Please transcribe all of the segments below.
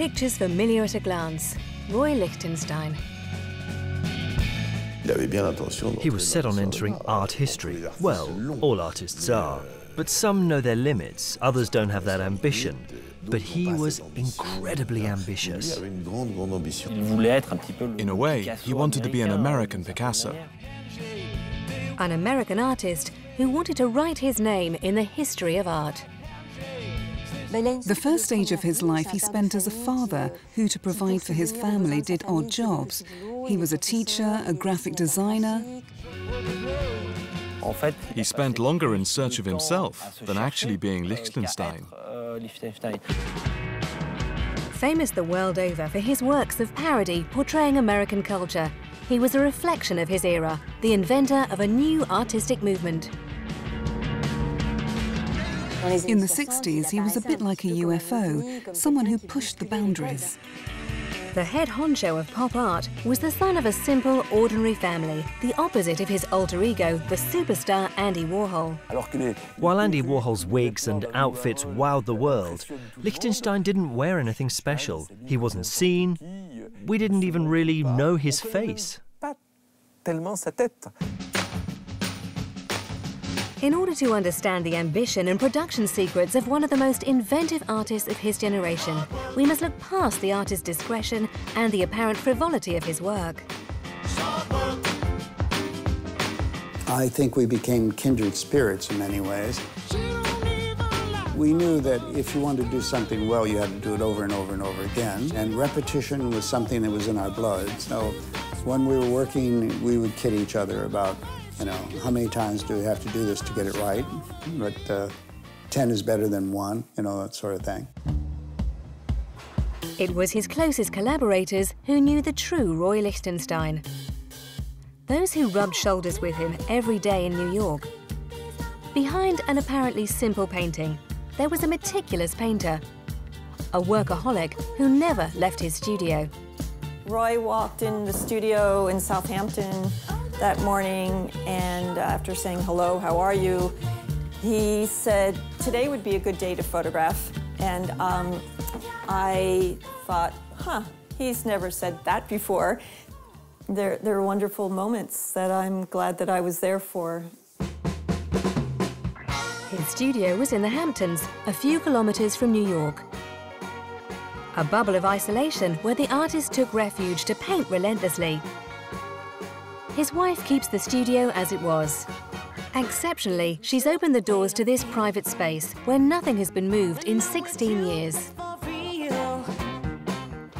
picture's familiar at a glance. Roy Lichtenstein. He was set on entering art history. Well, all artists are. But some know their limits, others don't have that ambition. But he was incredibly ambitious. In a way, he wanted to be an American Picasso. An American artist who wanted to write his name in the history of art. The first stage of his life he spent as a father who, to provide for his family, did odd jobs. He was a teacher, a graphic designer. He spent longer in search of himself than actually being Lichtenstein. Famous the world over for his works of parody portraying American culture, he was a reflection of his era, the inventor of a new artistic movement. In the 60s, he was a bit like a UFO, someone who pushed the boundaries. The head honcho of pop art was the son of a simple, ordinary family, the opposite of his alter ego, the superstar Andy Warhol. While Andy Warhol's wigs and outfits wowed the world, Lichtenstein didn't wear anything special. He wasn't seen. We didn't even really know his face. In order to understand the ambition and production secrets of one of the most inventive artists of his generation, we must look past the artist's discretion and the apparent frivolity of his work. I think we became kindred spirits in many ways. We knew that if you wanted to do something well, you had to do it over and over and over again. And repetition was something that was in our blood. So when we were working, we would kid each other about you know, how many times do we have to do this to get it right? But uh, 10 is better than one, you know, that sort of thing. It was his closest collaborators who knew the true Roy Lichtenstein. Those who rubbed shoulders with him every day in New York. Behind an apparently simple painting, there was a meticulous painter, a workaholic who never left his studio. Roy walked in the studio in Southampton that morning, and after saying hello, how are you, he said, today would be a good day to photograph. And um, I thought, huh, he's never said that before. They're, they're wonderful moments that I'm glad that I was there for. His studio was in the Hamptons, a few kilometres from New York. A bubble of isolation where the artist took refuge to paint relentlessly his wife keeps the studio as it was. Exceptionally, she's opened the doors to this private space where nothing has been moved in 16 years.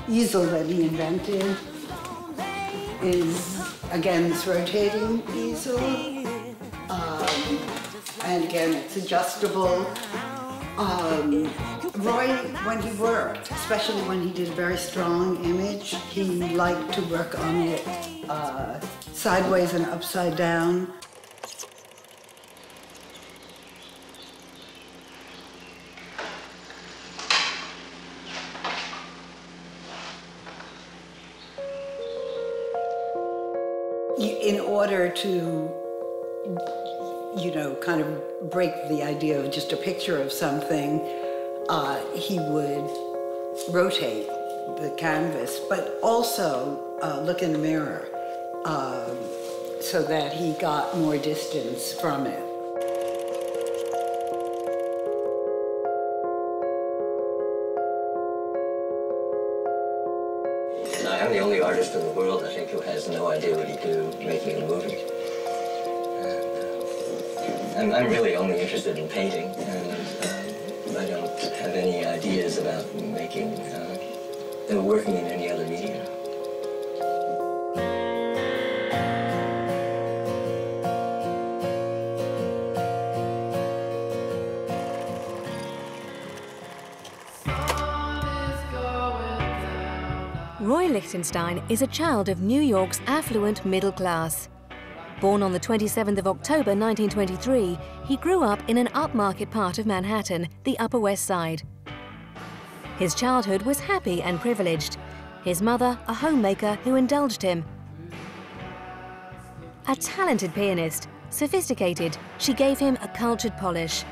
Easel that he invented is, again, this rotating easel. Um, and again, it's adjustable. Um, Roy, when he worked, especially when he did a very strong image, he liked to work on it uh, sideways and upside down. In order to, you know, kind of break the idea of just a picture of something, uh, he would rotate the canvas, but also uh, look in the mirror um, so that he got more distance from it. I'm the only artist in the world, I think, who has no idea what he'd do making a movie. And, uh, I'm, I'm, really only interested in painting, working in any other medium. Lichtenstein is a child of New York's affluent middle class. Born on the 27th of October 1923, he grew up in an upmarket part of Manhattan, the Upper West Side. His childhood was happy and privileged. His mother, a homemaker who indulged him. A talented pianist, sophisticated, she gave him a cultured polish.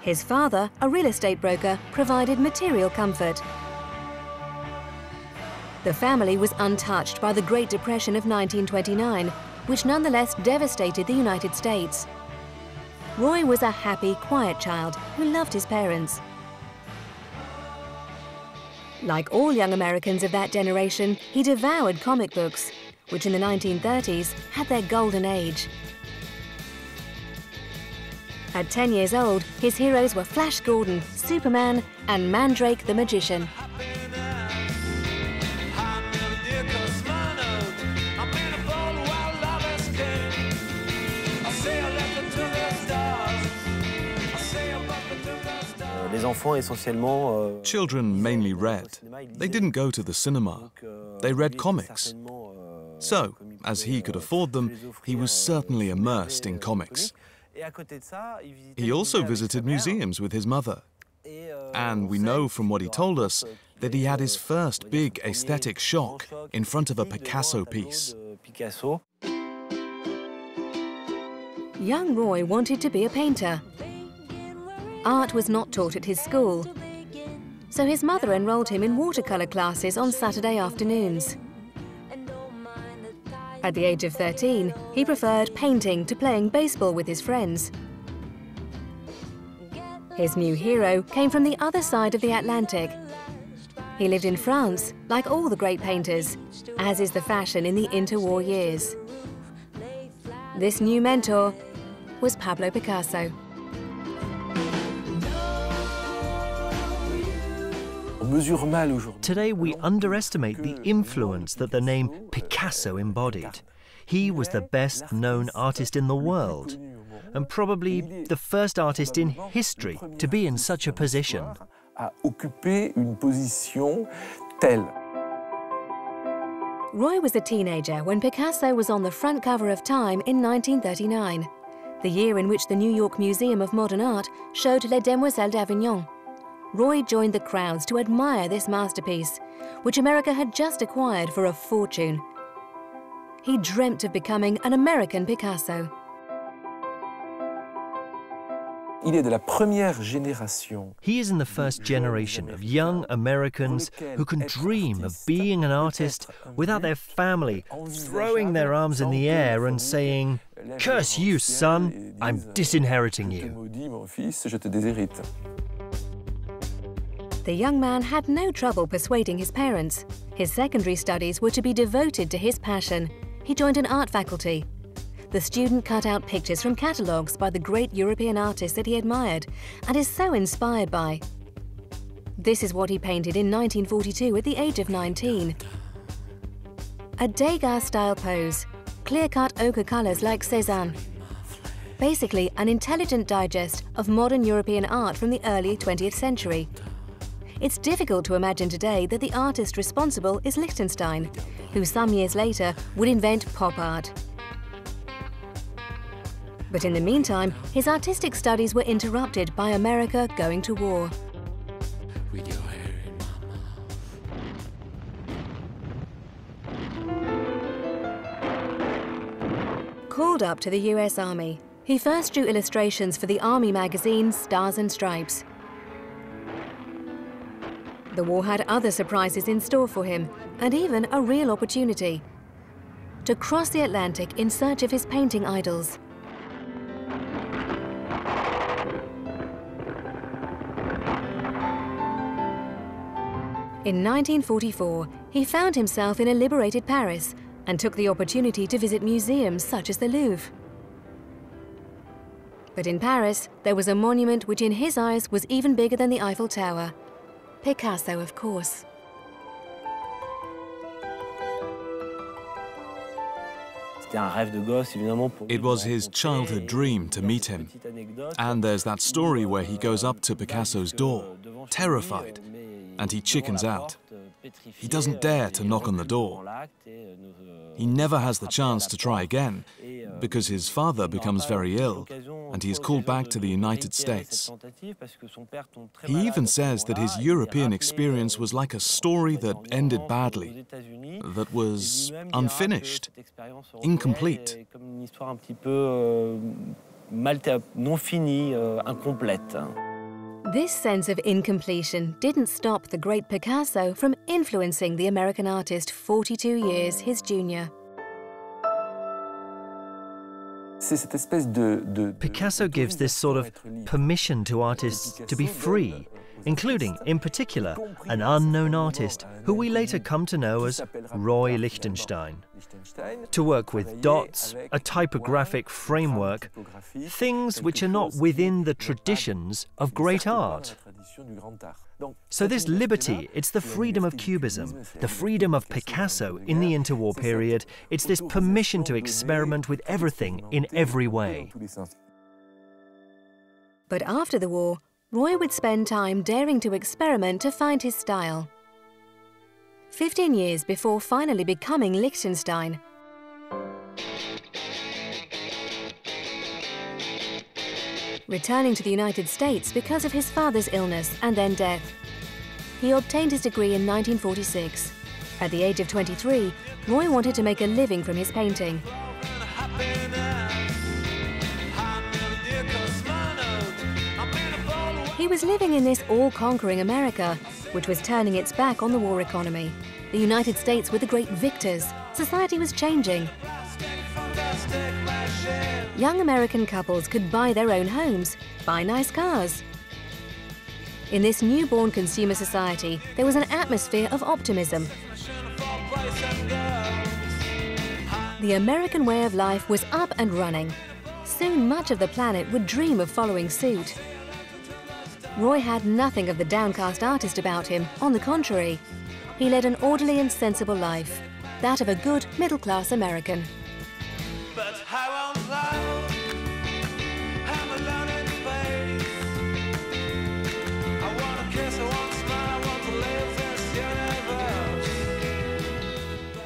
His father, a real estate broker, provided material comfort. The family was untouched by the Great Depression of 1929, which nonetheless devastated the United States. Roy was a happy, quiet child who loved his parents. Like all young Americans of that generation, he devoured comic books, which in the 1930s had their golden age. At 10 years old, his heroes were Flash Gordon, Superman, and Mandrake the Magician. Children mainly read. They didn't go to the cinema. They read comics. So, as he could afford them, he was certainly immersed in comics. He also visited museums with his mother. And we know from what he told us that he had his first big aesthetic shock in front of a Picasso piece. Young Roy wanted to be a painter. Art was not taught at his school, so his mother enrolled him in watercolour classes on Saturday afternoons. At the age of 13, he preferred painting to playing baseball with his friends. His new hero came from the other side of the Atlantic. He lived in France, like all the great painters, as is the fashion in the interwar years. This new mentor was Pablo Picasso. Today we underestimate the influence that the name Picasso embodied. He was the best known artist in the world, and probably the first artist in history to be in such a position. Roy was a teenager when Picasso was on the front cover of Time in 1939, the year in which the New York Museum of Modern Art showed Les Demoiselles d'Avignon. Roy joined the crowds to admire this masterpiece, which America had just acquired for a fortune. He dreamt of becoming an American Picasso. He is in the first generation of young Americans who can dream of being an artist without their family throwing their arms in the air and saying, Curse you, son, I'm disinheriting you. The young man had no trouble persuading his parents. His secondary studies were to be devoted to his passion. He joined an art faculty. The student cut out pictures from catalogues by the great European artists that he admired and is so inspired by. This is what he painted in 1942 at the age of 19. A Degas-style pose, clear-cut ochre colours like Cézanne. Basically, an intelligent digest of modern European art from the early 20th century. It's difficult to imagine today that the artist responsible is Lichtenstein, who some years later would invent pop art. But in the meantime, his artistic studies were interrupted by America going to war. Called up to the US Army, he first drew illustrations for the Army magazine Stars and Stripes. The war had other surprises in store for him, and even a real opportunity. To cross the Atlantic in search of his painting idols. In 1944, he found himself in a liberated Paris and took the opportunity to visit museums such as the Louvre. But in Paris, there was a monument which in his eyes was even bigger than the Eiffel Tower, Picasso, of course. It was his childhood dream to meet him. And there's that story where he goes up to Picasso's door, terrified, and he chickens out. He doesn't dare to knock on the door. He never has the chance to try again because his father becomes very ill and he is called back to the United States. He even says that his European experience was like a story that ended badly, that was unfinished, incomplete. non finie, incomplète. This sense of incompletion didn't stop the great Picasso from influencing the American artist 42 years his junior. Picasso gives this sort of permission to artists to be free, including, in particular, an unknown artist who we later come to know as Roy Lichtenstein. To work with dots, a typographic framework, things which are not within the traditions of great art. So this liberty, it's the freedom of Cubism, the freedom of Picasso in the interwar period, it's this permission to experiment with everything in every way. But after the war, Roy would spend time daring to experiment to find his style. Fifteen years before finally becoming Lichtenstein. Returning to the United States because of his father's illness and then death. He obtained his degree in 1946. At the age of 23, Roy wanted to make a living from his painting. He was living in this all-conquering America, which was turning its back on the war economy. The United States were the great victors. Society was changing. Young American couples could buy their own homes, buy nice cars. In this newborn consumer society, there was an atmosphere of optimism. The American way of life was up and running. Soon much of the planet would dream of following suit. Roy had nothing of the downcast artist about him. On the contrary, he led an orderly and sensible life, that of a good middle-class American.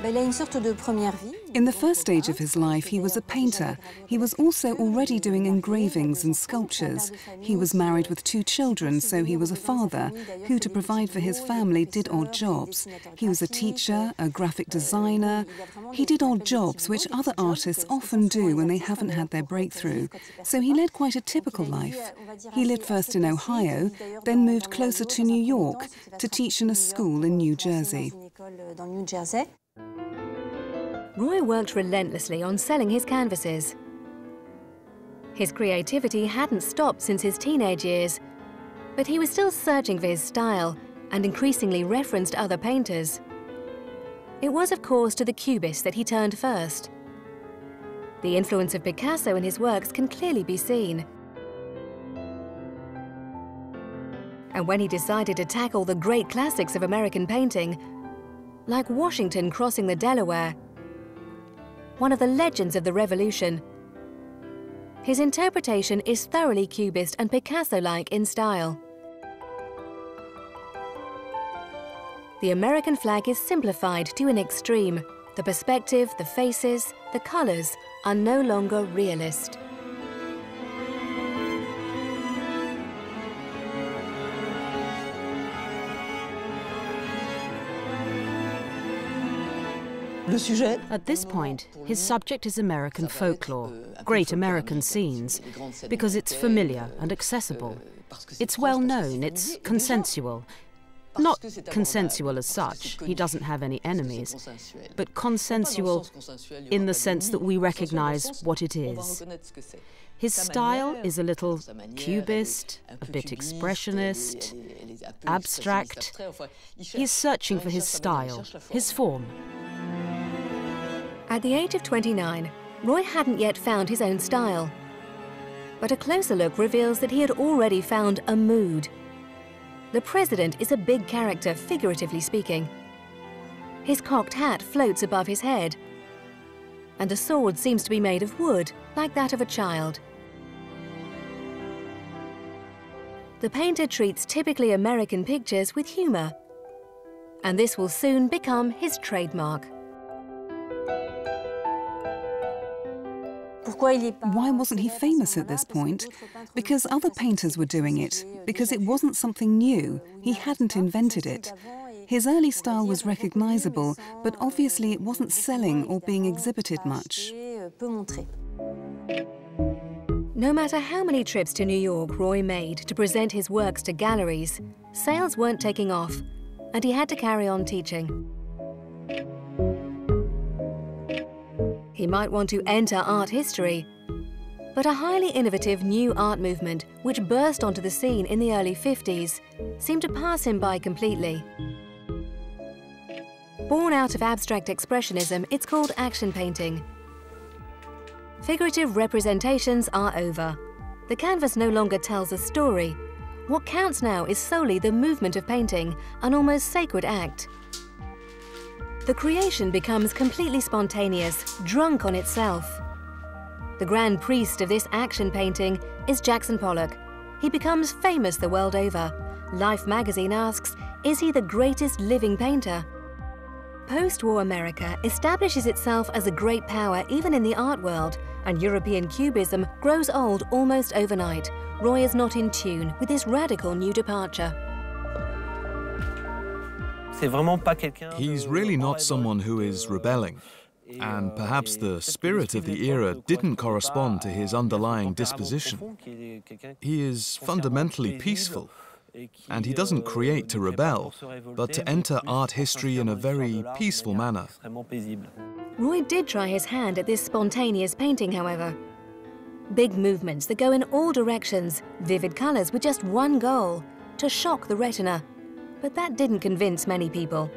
In the first stage of his life, he was a painter. He was also already doing engravings and sculptures. He was married with two children, so he was a father who, to provide for his family, did odd jobs. He was a teacher, a graphic designer. He did odd jobs, which other artists often do when they haven't had their breakthrough. So he led quite a typical life. He lived first in Ohio, then moved closer to New York to teach in a school in New Jersey. Roy worked relentlessly on selling his canvases. His creativity hadn't stopped since his teenage years, but he was still searching for his style and increasingly referenced other painters. It was, of course, to the Cubists that he turned first. The influence of Picasso in his works can clearly be seen. And when he decided to tackle the great classics of American painting, like Washington crossing the Delaware one of the legends of the Revolution. His interpretation is thoroughly Cubist and Picasso-like in style. The American flag is simplified to an extreme. The perspective, the faces, the colours are no longer realist. At this point, his subject is American folklore, great American scenes, because it's familiar and accessible. It's well known, it's consensual. Not consensual as such, he doesn't have any enemies, but consensual in the sense that we recognize what it is. His style is a little cubist, a bit expressionist, abstract. He's searching for his style, his form. At the age of 29, Roy hadn't yet found his own style. But a closer look reveals that he had already found a mood. The president is a big character, figuratively speaking. His cocked hat floats above his head, and the sword seems to be made of wood, like that of a child. The painter treats typically American pictures with humour, and this will soon become his trademark. Why wasn't he famous at this point? Because other painters were doing it, because it wasn't something new, he hadn't invented it. His early style was recognizable, but obviously it wasn't selling or being exhibited much. No matter how many trips to New York Roy made to present his works to galleries, sales weren't taking off, and he had to carry on teaching. He might want to enter art history, but a highly innovative new art movement, which burst onto the scene in the early 50s, seemed to pass him by completely. Born out of abstract expressionism, it's called action painting. Figurative representations are over. The canvas no longer tells a story. What counts now is solely the movement of painting, an almost sacred act. The creation becomes completely spontaneous, drunk on itself. The grand priest of this action painting is Jackson Pollock. He becomes famous the world over. Life magazine asks, is he the greatest living painter? Post-war America establishes itself as a great power even in the art world, and European Cubism grows old almost overnight. Roy is not in tune with this radical new departure. He's really not someone who is rebelling. And perhaps the spirit of the era didn't correspond to his underlying disposition. He is fundamentally peaceful, and he doesn't create to rebel, but to enter art history in a very peaceful manner. Roy did try his hand at this spontaneous painting, however. Big movements that go in all directions, vivid colours with just one goal, to shock the retina. But that didn't convince many people.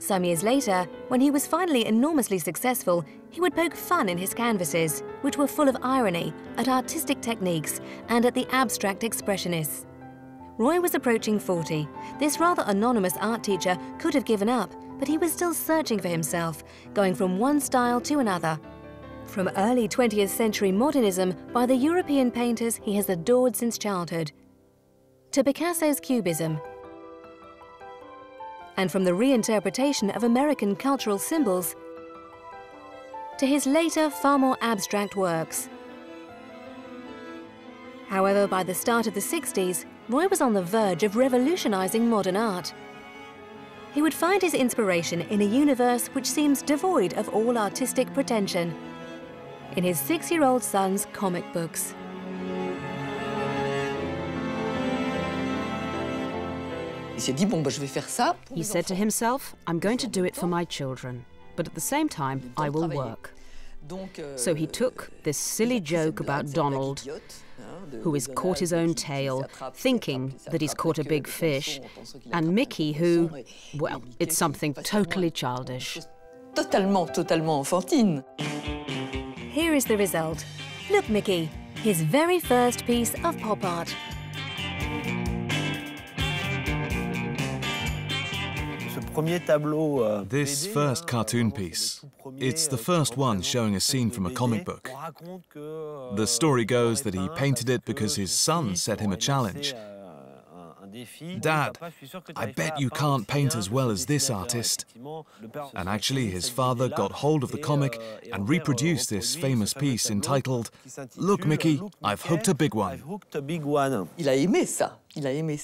Some years later, when he was finally enormously successful, he would poke fun in his canvases, which were full of irony, at artistic techniques and at the abstract expressionists. Roy was approaching 40. This rather anonymous art teacher could have given up, but he was still searching for himself, going from one style to another. From early 20th century modernism by the European painters he has adored since childhood, to Picasso's Cubism, and from the reinterpretation of American cultural symbols to his later, far more abstract works. However, by the start of the 60s, Roy was on the verge of revolutionizing modern art. He would find his inspiration in a universe which seems devoid of all artistic pretension, in his six-year-old son's comic books. He said to himself, I'm going to do it for my children, but at the same time, I will work. Euh, so he took this silly joke about Donald, who has caught his own tail, thinking that he's caught a big fish, and Mickey, who, well, it's something totally childish. Here is the result. Look, Mickey, his very first piece of pop art. This first cartoon piece, it's the first one showing a scene from a comic book. Euh, the story goes that he painted it because his son set him a challenge. Dad, I bet you can't paint as well as this artist. And actually, his father got hold of the comic euh, and reproduced this famous piece entitled, Look, Mickey, I've hooked a big one.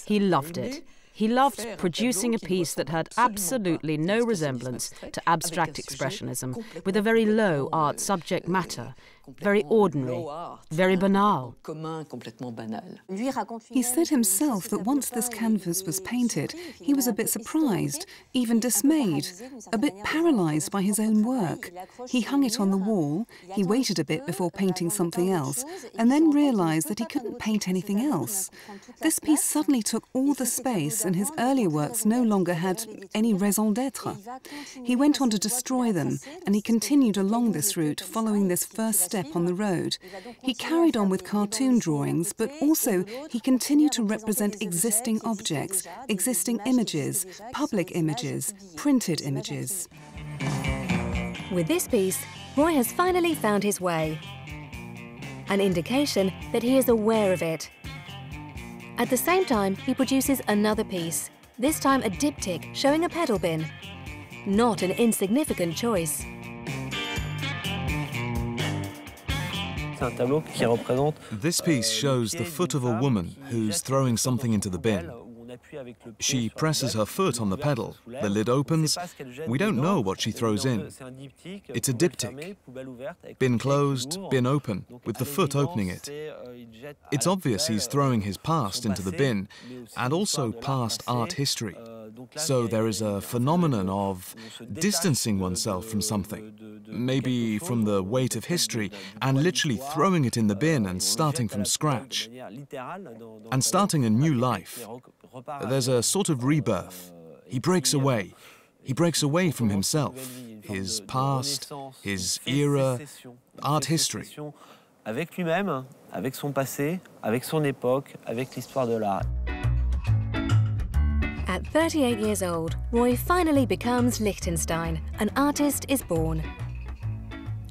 He loved it. He loved producing a piece that had absolutely no resemblance to abstract expressionism, with a very low art subject matter, very ordinary, very banal. He said himself that once this canvas was painted, he was a bit surprised, even dismayed, a bit paralyzed by his own work. He hung it on the wall, he waited a bit before painting something else, and then realized that he couldn't paint anything else. This piece suddenly took all the space, and his earlier works no longer had any raison d'etre. He went on to destroy them, and he continued along this route, following this first step step on the road. He carried on with cartoon drawings, but also he continued to represent existing objects, existing images, public images, printed images. With this piece, Roy has finally found his way. An indication that he is aware of it. At the same time, he produces another piece, this time a diptych showing a pedal bin. Not an insignificant choice. This piece shows the foot of a woman who's throwing something into the bin. She presses her foot on the pedal. The lid opens. We don't know what she throws in. It's a diptych. Bin closed, bin open, with the foot opening it. It's obvious he's throwing his past into the bin, and also past art history. So there is a phenomenon of distancing oneself from something, maybe from the weight of history, and literally throwing it in the bin and starting from scratch. And starting a new life. There's a sort of rebirth. He breaks away. He breaks away from himself, his past, his era, art history. Avec lui-même, avec son passé, avec son époque, avec l'histoire de l'art. At 38 years old, Roy finally becomes Lichtenstein. An artist is born.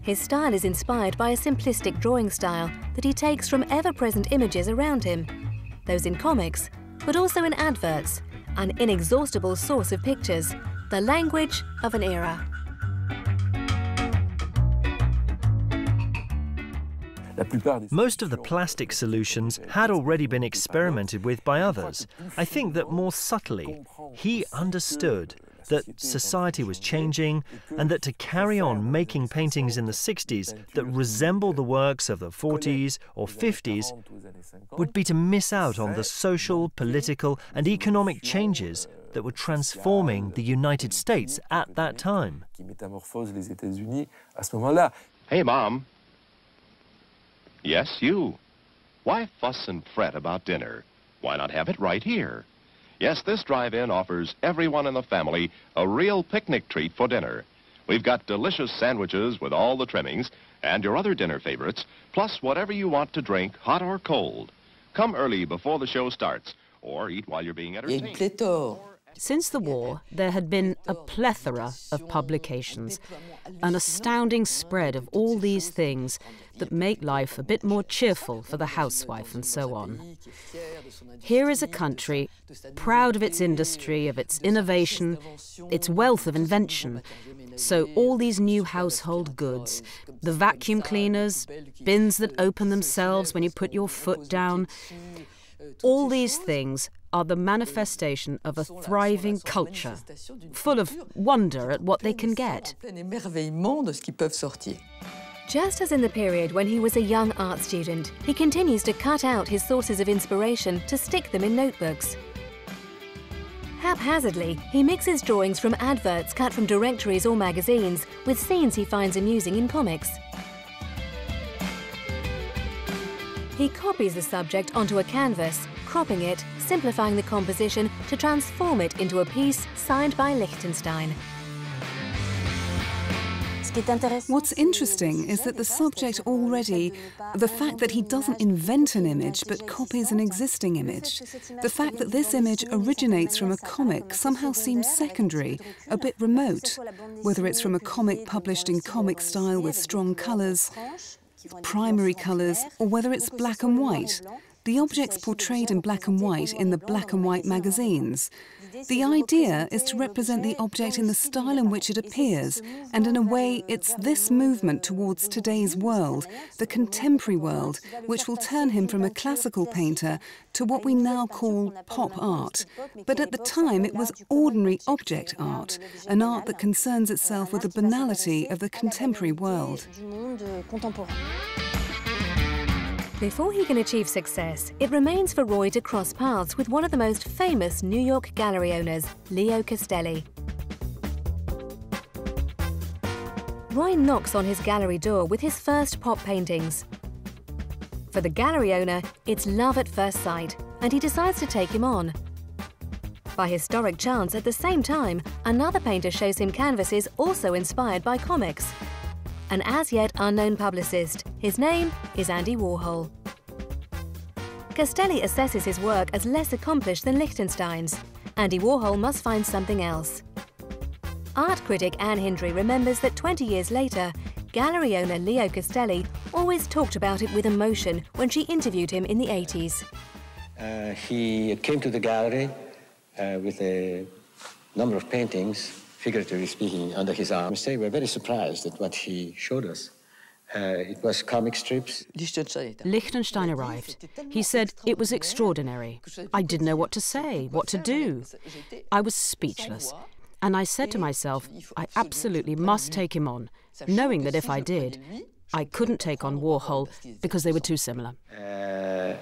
His style is inspired by a simplistic drawing style that he takes from ever-present images around him, those in comics, but also in adverts, an inexhaustible source of pictures, the language of an era. Most of the plastic solutions had already been experimented with by others. I think that more subtly, he understood that society was changing and that to carry on making paintings in the 60s that resemble the works of the 40s or 50s would be to miss out on the social, political, and economic changes that were transforming the United States at that time. Hey, Mom. Yes, you. Why fuss and fret about dinner? Why not have it right here? Yes, this drive-in offers everyone in the family a real picnic treat for dinner. We've got delicious sandwiches with all the trimmings and your other dinner favorites, plus whatever you want to drink, hot or cold. Come early before the show starts, or eat while you're being entertained. Since the war, there had been a plethora of publications, an astounding spread of all these things that make life a bit more cheerful for the housewife and so on. Here is a country proud of its industry, of its innovation, its wealth of invention. So, all these new household goods, the vacuum cleaners, bins that open themselves when you put your foot down, all these things are the manifestation of a thriving culture, full of wonder at what they can get. Just as in the period when he was a young art student, he continues to cut out his sources of inspiration to stick them in notebooks. Haphazardly, he mixes drawings from adverts cut from directories or magazines with scenes he finds amusing in comics. He copies the subject onto a canvas cropping it, simplifying the composition to transform it into a piece signed by Lichtenstein. What's interesting is that the subject already, the fact that he doesn't invent an image but copies an existing image, the fact that this image originates from a comic somehow seems secondary, a bit remote, whether it's from a comic published in comic style with strong colours, primary colours, or whether it's black and white, the objects portrayed in black and white in the black and white magazines. The idea is to represent the object in the style in which it appears, and in a way, it's this movement towards today's world, the contemporary world, which will turn him from a classical painter to what we now call pop art. But at the time, it was ordinary object art, an art that concerns itself with the banality of the contemporary world. Before he can achieve success, it remains for Roy to cross paths with one of the most famous New York gallery owners, Leo Castelli. Roy knocks on his gallery door with his first pop paintings. For the gallery owner, it's love at first sight, and he decides to take him on. By historic chance, at the same time, another painter shows him canvases also inspired by comics an as yet unknown publicist. His name is Andy Warhol. Castelli assesses his work as less accomplished than Lichtenstein's. Andy Warhol must find something else. Art critic Anne Hindry remembers that 20 years later, gallery owner Leo Castelli always talked about it with emotion when she interviewed him in the 80s. Uh, he came to the gallery uh, with a number of paintings figuratively speaking, under his arm. I say we're very surprised at what he showed us. Uh, it was comic strips. Lichtenstein arrived. He said it was extraordinary. I didn't know what to say, what to do. I was speechless. And I said to myself, I absolutely must take him on, knowing that if I did, I couldn't take on Warhol because they were too similar. Uh,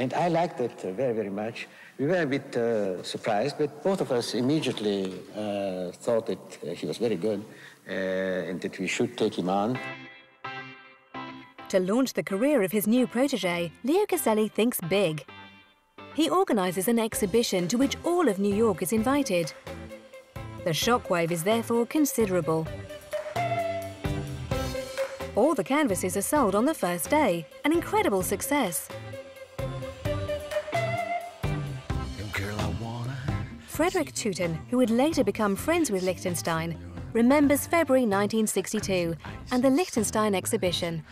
and I liked it very, very much. We were a bit uh, surprised, but both of us immediately uh, thought that uh, he was very good uh, and that we should take him on. To launch the career of his new protege, Leo Castelli thinks big. He organises an exhibition to which all of New York is invited. The shockwave is therefore considerable. All the canvases are sold on the first day, an incredible success. Frederick Tuten, who would later become friends with Lichtenstein, remembers February 1962 and the Lichtenstein exhibition.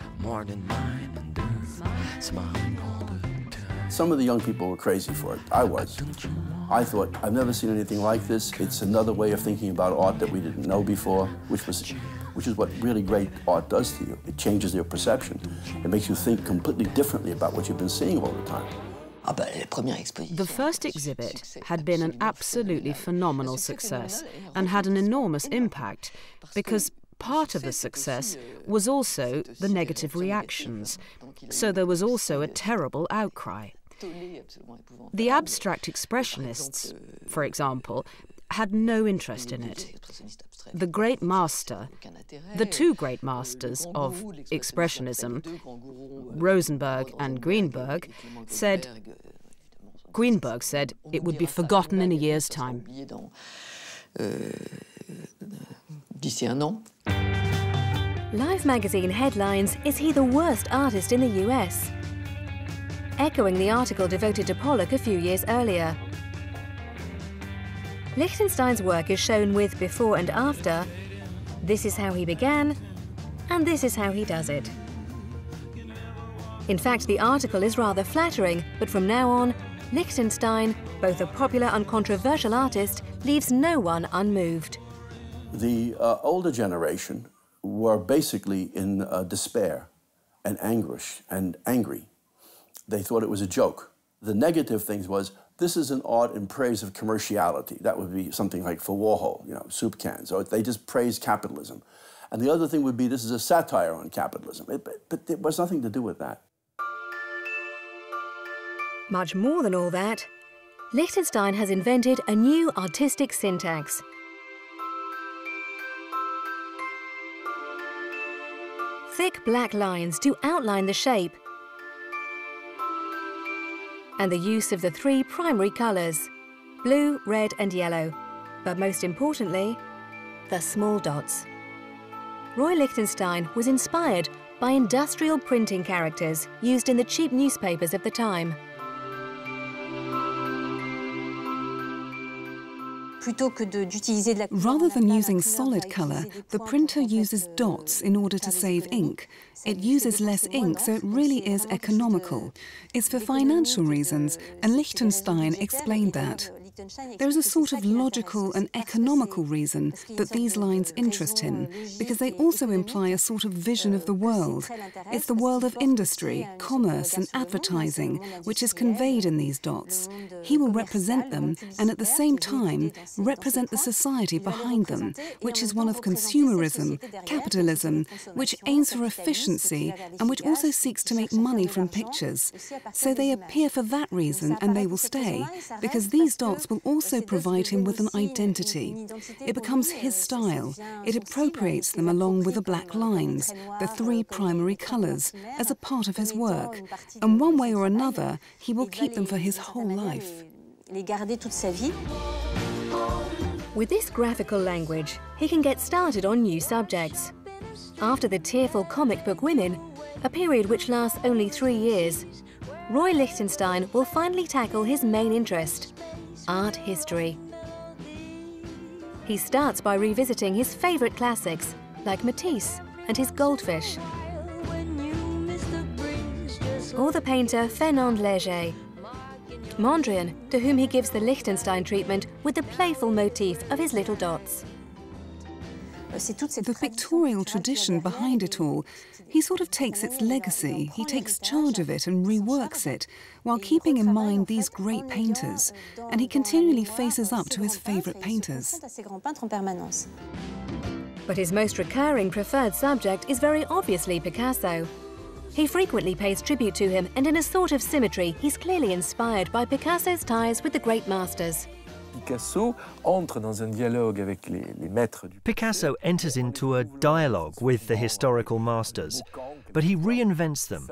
Some of the young people were crazy for it. I was. I thought, I've never seen anything like this. It's another way of thinking about art that we didn't know before, which was which is what really great art does to you. It changes your perception. It makes you think completely differently about what you've been seeing all the time. The first exhibit had been an absolutely phenomenal success and had an enormous impact because part of the success was also the negative reactions. So there was also a terrible outcry. The abstract expressionists, for example, had no interest in it. The great master, the two great masters of Expressionism, Rosenberg and Greenberg, said, Greenberg said it would be forgotten in a year's time. Life magazine headlines Is he the worst artist in the US? Echoing the article devoted to Pollock a few years earlier. Lichtenstein's work is shown with before and after. This is how he began, and this is how he does it. In fact, the article is rather flattering, but from now on, Lichtenstein, both a popular and controversial artist, leaves no one unmoved. The uh, older generation were basically in uh, despair and anguish and angry. They thought it was a joke. The negative things was this is an art in praise of commerciality. That would be something like for Warhol, you know, soup cans. Or they just praise capitalism. And the other thing would be this is a satire on capitalism. It, but, but it was nothing to do with that. Much more than all that, Lichtenstein has invented a new artistic syntax. Thick black lines to outline the shape and the use of the three primary colours, blue, red and yellow, but most importantly, the small dots. Roy Lichtenstein was inspired by industrial printing characters used in the cheap newspapers of the time. Rather than using solid colour, the printer uses dots in order to save ink. It uses less ink, so it really is economical. It's for financial reasons, and Lichtenstein explained that. There is a sort of logical and economical reason that these lines interest him, because they also imply a sort of vision of the world. It's the world of industry, commerce, and advertising, which is conveyed in these dots. He will represent them, and at the same time, represent the society behind them, which is one of consumerism, capitalism, which aims for efficiency, and which also seeks to make money from pictures. So they appear for that reason, and they will stay, because these dots will also provide him with an identity. It becomes his style. It appropriates them along with the black lines, the three primary colours, as a part of his work. And one way or another, he will keep them for his whole life. With this graphical language, he can get started on new subjects. After the tearful comic book Women, a period which lasts only three years, Roy Lichtenstein will finally tackle his main interest, art history. He starts by revisiting his favourite classics, like Matisse and his goldfish. Or the painter Fernand Léger. Mondrian, to whom he gives the Lichtenstein treatment with the playful motif of his little dots. The pictorial tradition behind it all, he sort of takes its legacy, he takes charge of it and reworks it, while keeping in mind these great painters, and he continually faces up to his favourite painters. But his most recurring preferred subject is very obviously Picasso. He frequently pays tribute to him, and in a sort of symmetry, he's clearly inspired by Picasso's ties with the great masters. Picasso entre dans un dialogue avec les, les maîtres du Picasso enters into a dialogue with the historical masters, but he reinvents them.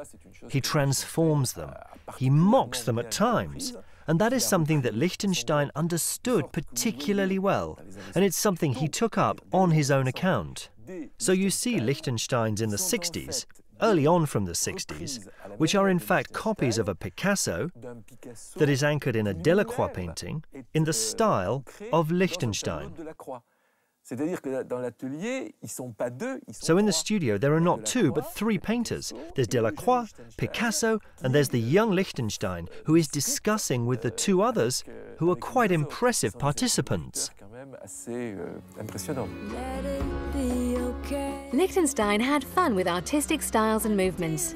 He transforms them. He mocks them at times. And that is something that Lichtenstein understood particularly well, and it's something he took up on his own account. So you see Lichtensteins in the 60s early on from the 60s, which are in fact copies of a Picasso that is anchored in a Delacroix painting in the style of Lichtenstein. So in the studio, there are not two, but three painters. There's Delacroix, Picasso, and there's the young Lichtenstein, who is discussing with the two others, who are quite impressive participants. Lichtenstein had fun with artistic styles and movements.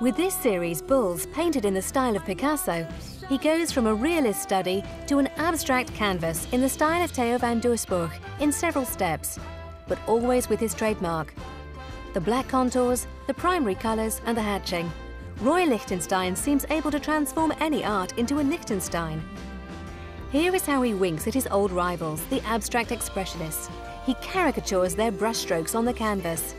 With this series, Bulls, painted in the style of Picasso, he goes from a realist study to an abstract canvas in the style of Theo van Doesburg in several steps, but always with his trademark. The black contours, the primary colours and the hatching. Roy Lichtenstein seems able to transform any art into a Lichtenstein. Here is how he winks at his old rivals, the abstract expressionists. He caricatures their brushstrokes on the canvas.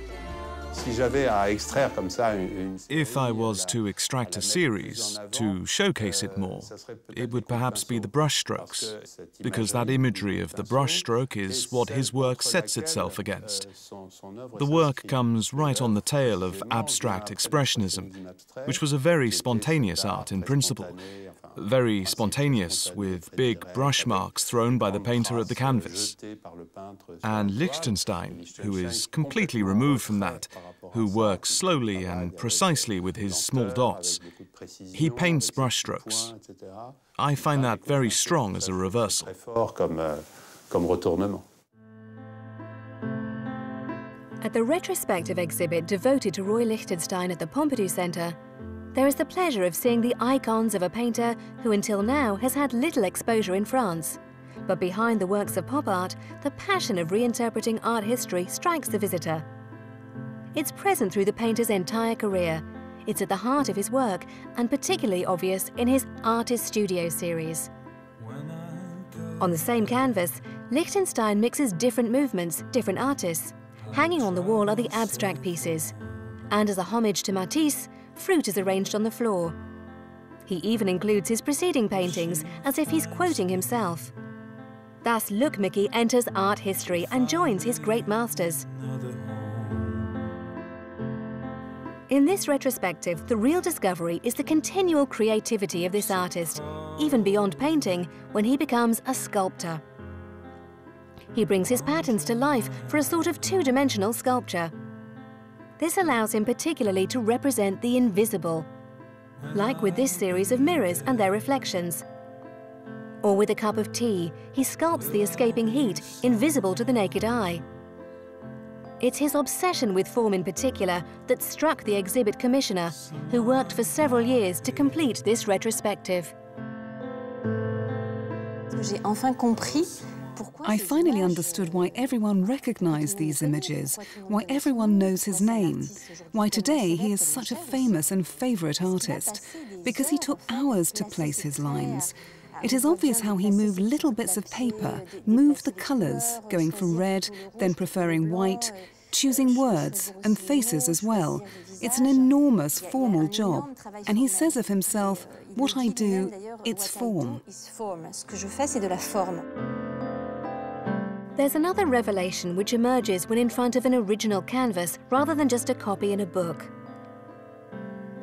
If I was to extract a series, to showcase it more, it would perhaps be the brushstrokes, because that imagery of the brushstroke is what his work sets itself against. The work comes right on the tail of abstract expressionism, which was a very spontaneous art in principle, very spontaneous, with big brush marks thrown by the painter at the canvas. And Lichtenstein, who is completely removed from that, who works slowly and precisely with his small dots, he paints brushstrokes. I find that very strong as a reversal. At the retrospective exhibit devoted to Roy Lichtenstein at the Pompidou Centre, there is the pleasure of seeing the icons of a painter who until now has had little exposure in France. But behind the works of pop art, the passion of reinterpreting art history strikes the visitor. It's present through the painter's entire career. It's at the heart of his work, and particularly obvious in his Artist Studio series. On the same canvas, Lichtenstein mixes different movements, different artists. Hanging on the wall are the abstract pieces. And as a homage to Matisse, fruit is arranged on the floor. He even includes his preceding paintings, as if he's quoting himself. Thus, Look Mickey enters art history and joins his great masters. In this retrospective, the real discovery is the continual creativity of this artist, even beyond painting, when he becomes a sculptor. He brings his patterns to life for a sort of two-dimensional sculpture. This allows him particularly to represent the invisible, like with this series of mirrors and their reflections. Or with a cup of tea, he sculpts the escaping heat, invisible to the naked eye. It's his obsession with form in particular that struck the exhibit commissioner, who worked for several years to complete this retrospective. J'ai enfin compris I finally understood why everyone recognized these images, why everyone knows his name, why today he is such a famous and favorite artist, because he took hours to place his lines. It is obvious how he moved little bits of paper, moved the colors, going from red, then preferring white, choosing words and faces as well. It's an enormous formal job. And he says of himself, what I do, it's form. There's another revelation which emerges when in front of an original canvas rather than just a copy in a book.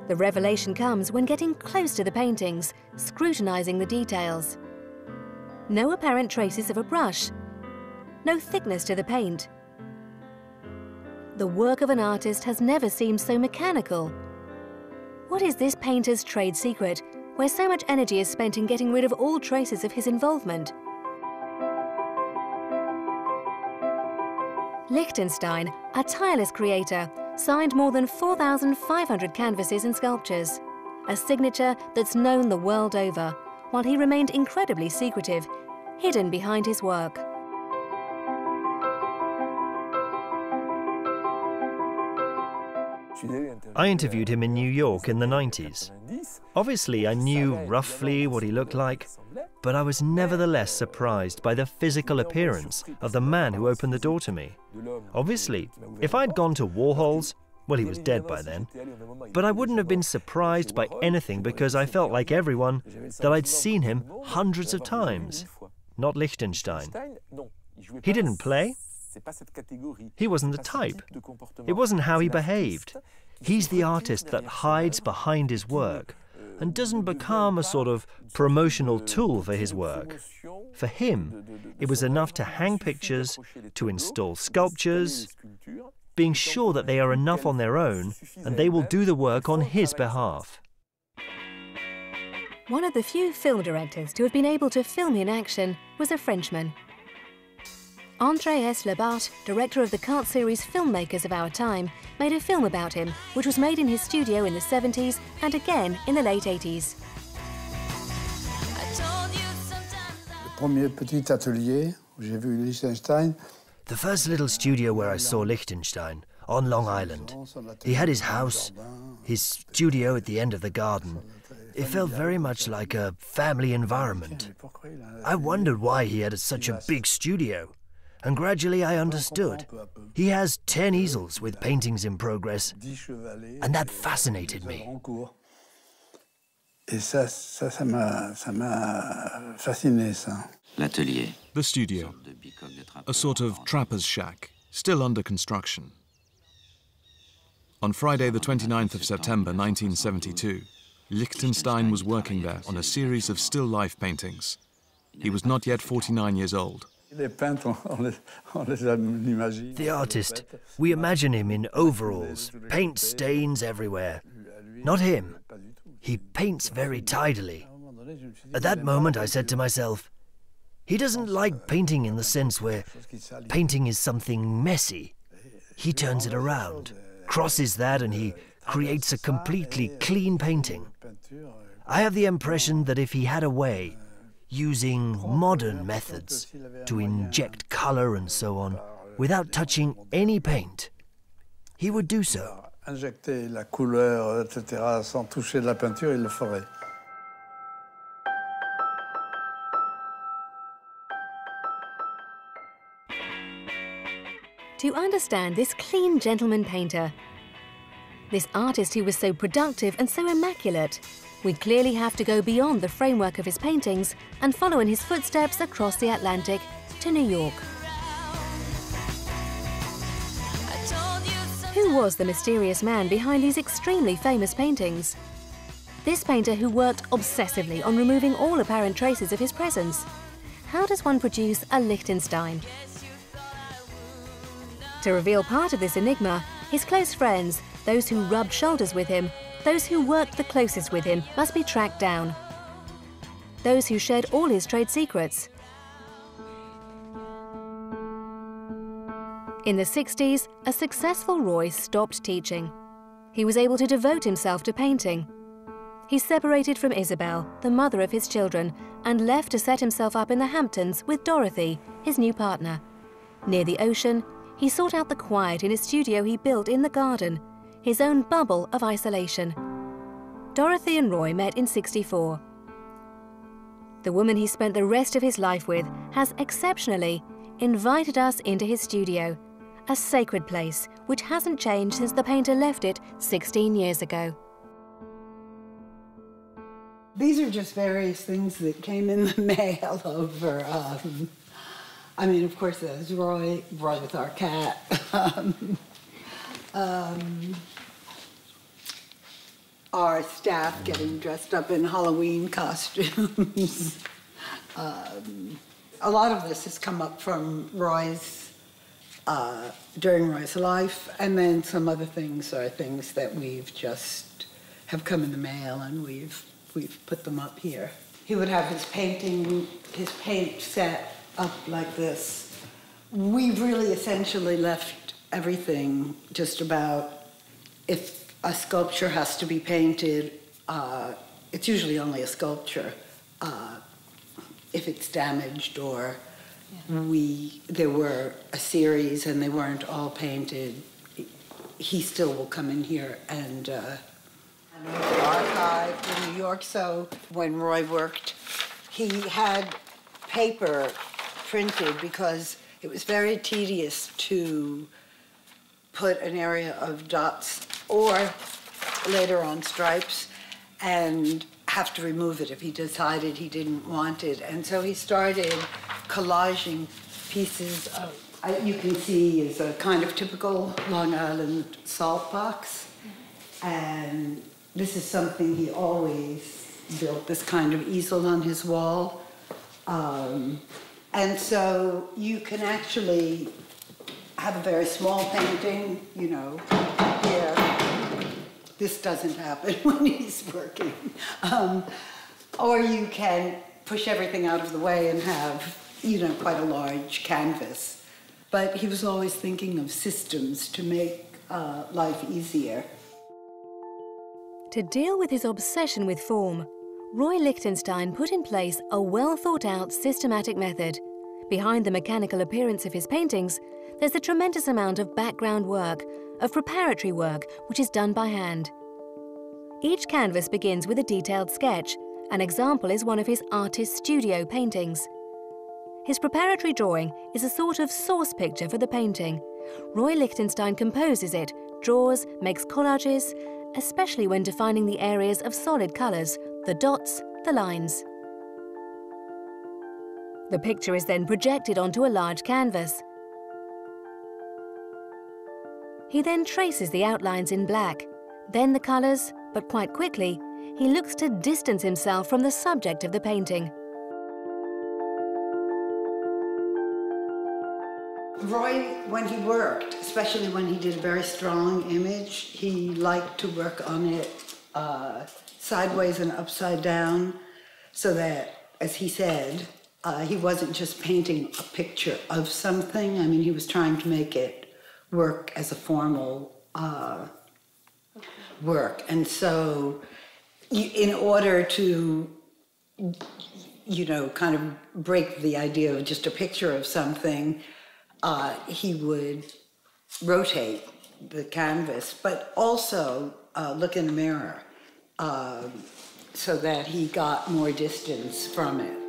The revelation comes when getting close to the paintings, scrutinizing the details. No apparent traces of a brush, no thickness to the paint. The work of an artist has never seemed so mechanical. What is this painter's trade secret, where so much energy is spent in getting rid of all traces of his involvement? Lichtenstein, a tireless creator, signed more than 4,500 canvases and sculptures, a signature that's known the world over, while he remained incredibly secretive, hidden behind his work. I interviewed him in New York in the 90s. Obviously, I knew roughly what he looked like, but I was nevertheless surprised by the physical appearance of the man who opened the door to me. Obviously, if I'd gone to Warhol's, well, he was dead by then. But I wouldn't have been surprised by anything because I felt like everyone that I'd seen him hundreds of times. Not Lichtenstein. He didn't play. He wasn't the type. It wasn't how he behaved. He's the artist that hides behind his work and doesn't become a sort of promotional tool for his work. For him, it was enough to hang pictures, to install sculptures, being sure that they are enough on their own and they will do the work on his behalf. One of the few film directors to have been able to film in action was a Frenchman. André S. Labarthe, director of the cult series Filmmakers of Our Time, made a film about him, which was made in his studio in the 70s and again in the late 80s. Le premier petit atelier où j'ai vu Lichtenstein the first little studio where I saw Lichtenstein, on Long Island. He had his house, his studio at the end of the garden. It felt very much like a family environment. I wondered why he had such a big studio. And gradually I understood. He has ten easels with paintings in progress, and that fascinated me. Et ça, ça, ça m'a fasciné, ça. L'atelier. The studio. A sort of trapper's shack, still under construction. On Friday, the 29th of September 1972, Lichtenstein was working there on a series of still life paintings. He was not yet 49 years old. The artist, we imagine him in overalls, paint stains everywhere. Not him. He paints very tidily. At that moment, I said to myself, he doesn't like painting in the sense where painting is something messy. He turns it around, crosses that, and he creates a completely clean painting. I have the impression that if he had a way, using modern methods, to inject color and so on, without touching any paint, he would do so. Injecter la couleur, etc., sans toucher de la peinture, il le ferait. to understand this clean gentleman painter. This artist who was so productive and so immaculate. We clearly have to go beyond the framework of his paintings and follow in his footsteps across the Atlantic to New York. Who was the mysterious man behind these extremely famous paintings? This painter who worked obsessively on removing all apparent traces of his presence. How does one produce a Lichtenstein? To reveal part of this enigma, his close friends, those who rubbed shoulders with him, those who worked the closest with him, must be tracked down. Those who shared all his trade secrets. In the 60s, a successful Roy stopped teaching. He was able to devote himself to painting. He separated from Isabel, the mother of his children, and left to set himself up in the Hamptons with Dorothy, his new partner. Near the ocean, he sought out the quiet in a studio he built in the garden, his own bubble of isolation. Dorothy and Roy met in 64. The woman he spent the rest of his life with has exceptionally invited us into his studio, a sacred place which hasn't changed since the painter left it 16 years ago. These are just various things that came in the mail over um, I mean, of course, there's Roy, Roy with our cat. um, our staff getting dressed up in Halloween costumes. um, a lot of this has come up from Roy's, uh, during Roy's life, and then some other things are things that we've just have come in the mail and we've, we've put them up here. He would have his painting, his paint set up like this We've really essentially left everything just about if a sculpture has to be painted, uh, it's usually only a sculpture. Uh, if it's damaged or yeah. we there were a series and they weren't all painted, he still will come in here and uh, archive in New York. So when Roy worked, he had paper printed because it was very tedious to put an area of dots or later on stripes and have to remove it if he decided he didn't want it. And so he started collaging pieces of, you can see is a kind of typical Long Island salt box. And this is something he always built, this kind of easel on his wall. Um, and so you can actually have a very small painting, you know, here. This doesn't happen when he's working. Um, or you can push everything out of the way and have, you know, quite a large canvas. But he was always thinking of systems to make uh, life easier. To deal with his obsession with form, Roy Lichtenstein put in place a well thought out systematic method. Behind the mechanical appearance of his paintings, there's a tremendous amount of background work, of preparatory work, which is done by hand. Each canvas begins with a detailed sketch. An example is one of his artist studio paintings. His preparatory drawing is a sort of source picture for the painting. Roy Lichtenstein composes it, draws, makes collages, especially when defining the areas of solid colours, the dots, the lines. The picture is then projected onto a large canvas. He then traces the outlines in black, then the colours, but quite quickly, he looks to distance himself from the subject of the painting. Roy, when he worked, especially when he did a very strong image, he liked to work on it uh, sideways and upside down so that, as he said, uh, he wasn't just painting a picture of something. I mean, he was trying to make it work as a formal uh, work. And so, in order to, you know, kind of break the idea of just a picture of something, uh, he would rotate the canvas, but also uh, look in the mirror uh, so that he got more distance from it.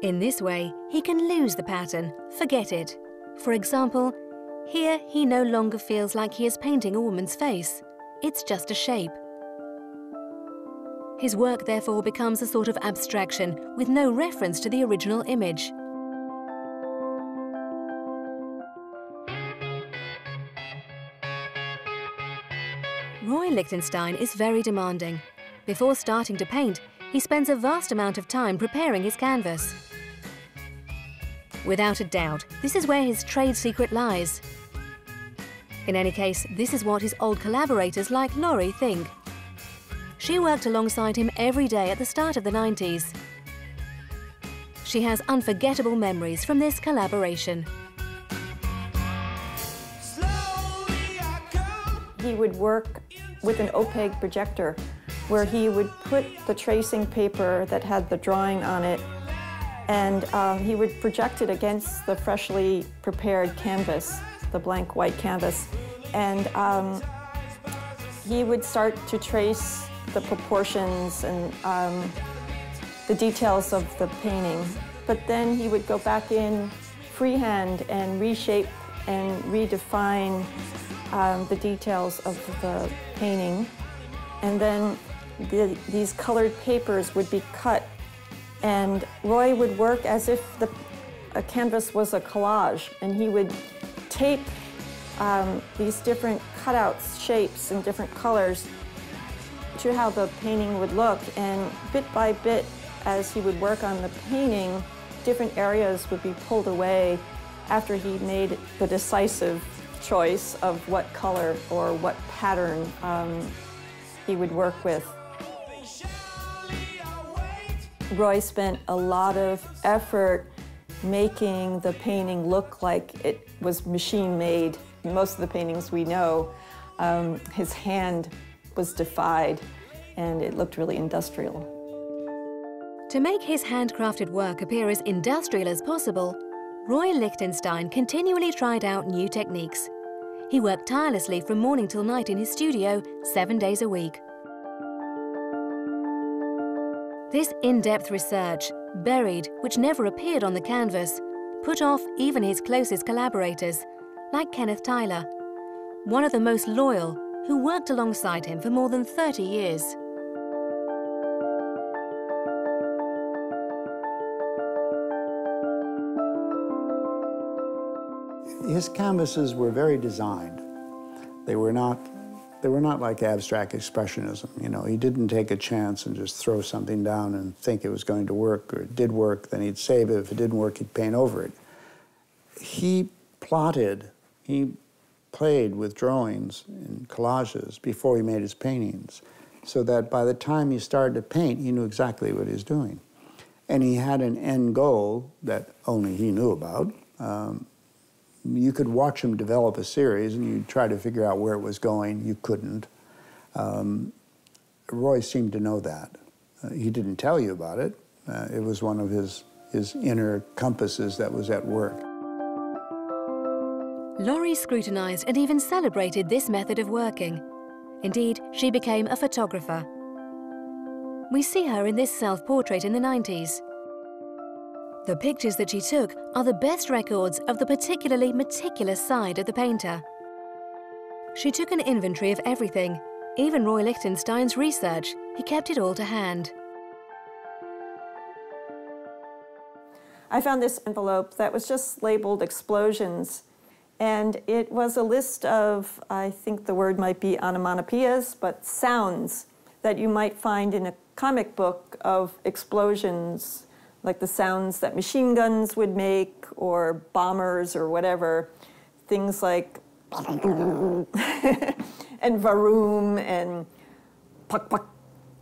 In this way, he can lose the pattern, forget it. For example, here he no longer feels like he is painting a woman's face. It's just a shape. His work therefore becomes a sort of abstraction with no reference to the original image. Roy Lichtenstein is very demanding. Before starting to paint, he spends a vast amount of time preparing his canvas. Without a doubt, this is where his trade secret lies. In any case, this is what his old collaborators like Laurie think. She worked alongside him every day at the start of the 90s. She has unforgettable memories from this collaboration. He would work with an opaque projector where he would put the tracing paper that had the drawing on it and um, he would project it against the freshly prepared canvas, the blank white canvas. And um, he would start to trace the proportions and um, the details of the painting. But then he would go back in freehand and reshape and redefine um, the details of the painting. And then the, these colored papers would be cut and Roy would work as if the a canvas was a collage, and he would tape um, these different cutouts, shapes, and different colors to how the painting would look. And bit by bit, as he would work on the painting, different areas would be pulled away after he made the decisive choice of what color or what pattern um, he would work with. Roy spent a lot of effort making the painting look like it was machine made. Most of the paintings we know, um, his hand was defied and it looked really industrial. To make his handcrafted work appear as industrial as possible, Roy Lichtenstein continually tried out new techniques. He worked tirelessly from morning till night in his studio, seven days a week. This in-depth research, buried, which never appeared on the canvas, put off even his closest collaborators, like Kenneth Tyler, one of the most loyal, who worked alongside him for more than 30 years. His canvases were very designed. They were not they were not like abstract expressionism. You know, he didn't take a chance and just throw something down and think it was going to work, or it did work, then he'd save it. If it didn't work, he'd paint over it. He plotted, he played with drawings and collages before he made his paintings, so that by the time he started to paint, he knew exactly what he was doing. And he had an end goal that only he knew about. Um, you could watch him develop a series and you'd try to figure out where it was going. You couldn't. Um, Roy seemed to know that. Uh, he didn't tell you about it. Uh, it was one of his, his inner compasses that was at work. Laurie scrutinized and even celebrated this method of working. Indeed, she became a photographer. We see her in this self-portrait in the 90s. The pictures that she took are the best records of the particularly meticulous side of the painter. She took an inventory of everything, even Roy Lichtenstein's research. He kept it all to hand. I found this envelope that was just labeled explosions. And it was a list of, I think the word might be onomatopoeias, but sounds that you might find in a comic book of explosions like the sounds that machine guns would make or bombers or whatever, things like and varoom and puck puck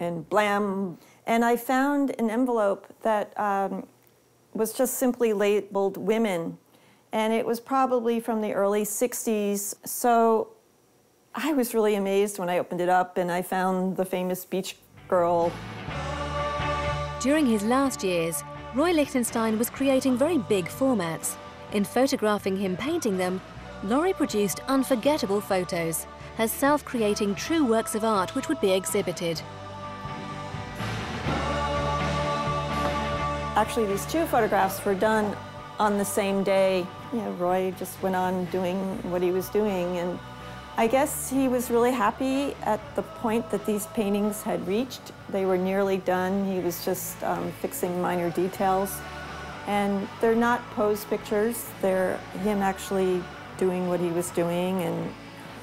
and blam. And I found an envelope that um, was just simply labeled women. And it was probably from the early 60s. So I was really amazed when I opened it up and I found the famous beach girl during his last years, Roy Lichtenstein was creating very big formats. In photographing him painting them, Laurie produced unforgettable photos, herself creating true works of art which would be exhibited. Actually, these two photographs were done on the same day. You know, Roy just went on doing what he was doing, and I guess he was really happy at the point that these paintings had reached. They were nearly done. He was just um, fixing minor details. And they're not pose pictures. They're him actually doing what he was doing. And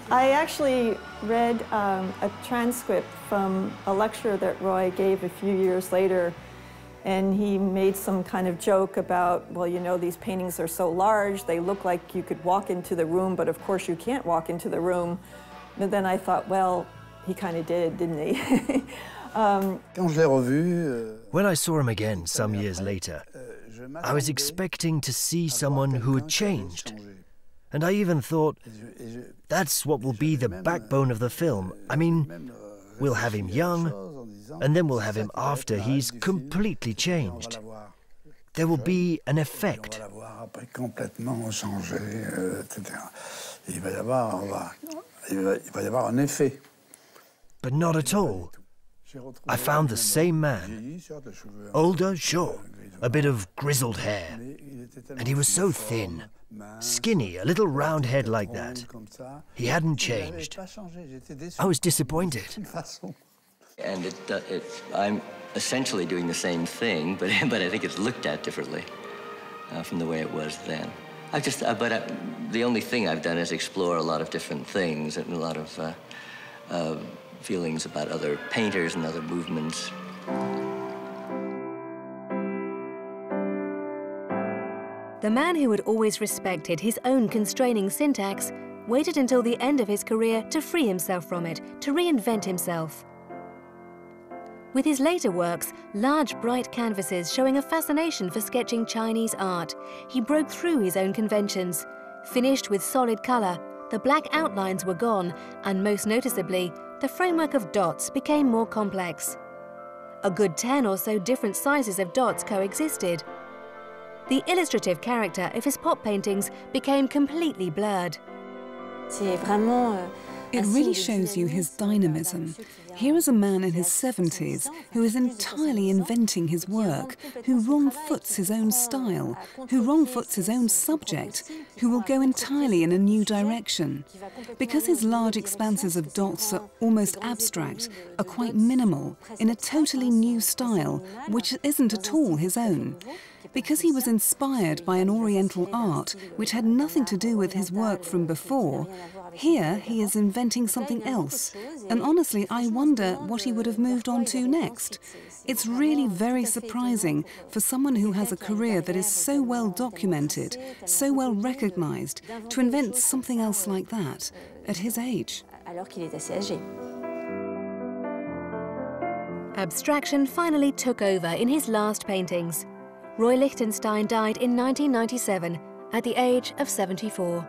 I actually read um, a transcript from a lecture that Roy gave a few years later and he made some kind of joke about, well, you know, these paintings are so large, they look like you could walk into the room, but of course you can't walk into the room. And then I thought, well, he kind of did, didn't he? um, euh, when I saw him again some years later, euh, I was expecting to see someone who had changed. And I even thought, that's what will be the backbone of the film. I mean, we'll have him young, and then we'll have him after he's completely changed. There will be an effect. But not at all. I found the same man. Older, sure, a bit of grizzled hair. And he was so thin, skinny, a little round head like that. He hadn't changed. I was disappointed. And it, uh, it, I'm essentially doing the same thing, but, but I think it's looked at differently uh, from the way it was then. I've just, uh, but I, uh, the only thing I've done is explore a lot of different things and a lot of uh, feelings about other painters and other movements. The man who had always respected his own constraining syntax waited until the end of his career to free himself from it, to reinvent himself. With his later works, large bright canvases showing a fascination for sketching Chinese art, he broke through his own conventions. Finished with solid colour, the black outlines were gone, and most noticeably, the framework of dots became more complex. A good 10 or so different sizes of dots coexisted. The illustrative character of his pop paintings became completely blurred. It really shows you his dynamism. Here is a man in his 70s who is entirely inventing his work, who wrong-foots his own style, who wrong-foots his own subject, who will go entirely in a new direction. Because his large expanses of dots are almost abstract, are quite minimal, in a totally new style, which isn't at all his own because he was inspired by an Oriental art which had nothing to do with his work from before, here he is inventing something else. And honestly, I wonder what he would have moved on to next. It's really very surprising for someone who has a career that is so well documented, so well recognized, to invent something else like that at his age. Abstraction finally took over in his last paintings. Roy Lichtenstein died in 1997 at the age of 74.